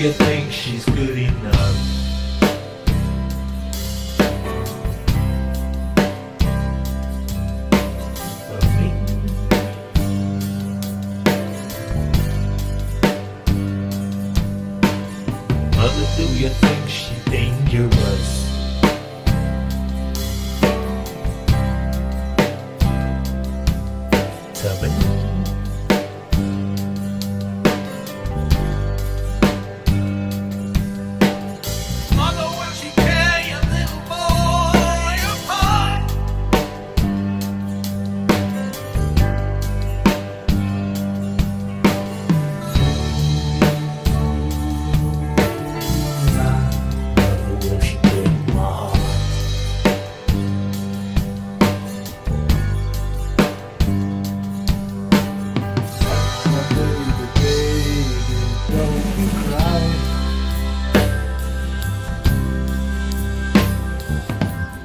you think she's good enough? For me? Mother, do you think she's dangerous?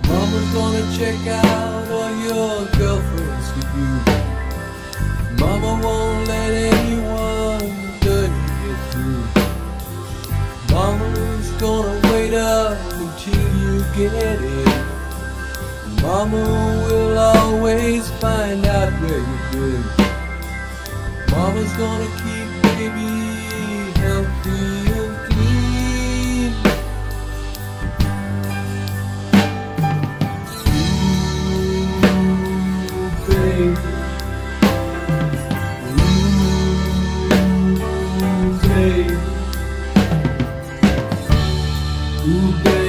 Mama's gonna check out all your girlfriends you. Mama won't let anyone. Mama's gonna wait up until you get in. Mama will always find out where you've been. Mama's gonna keep baby Ooh, babe.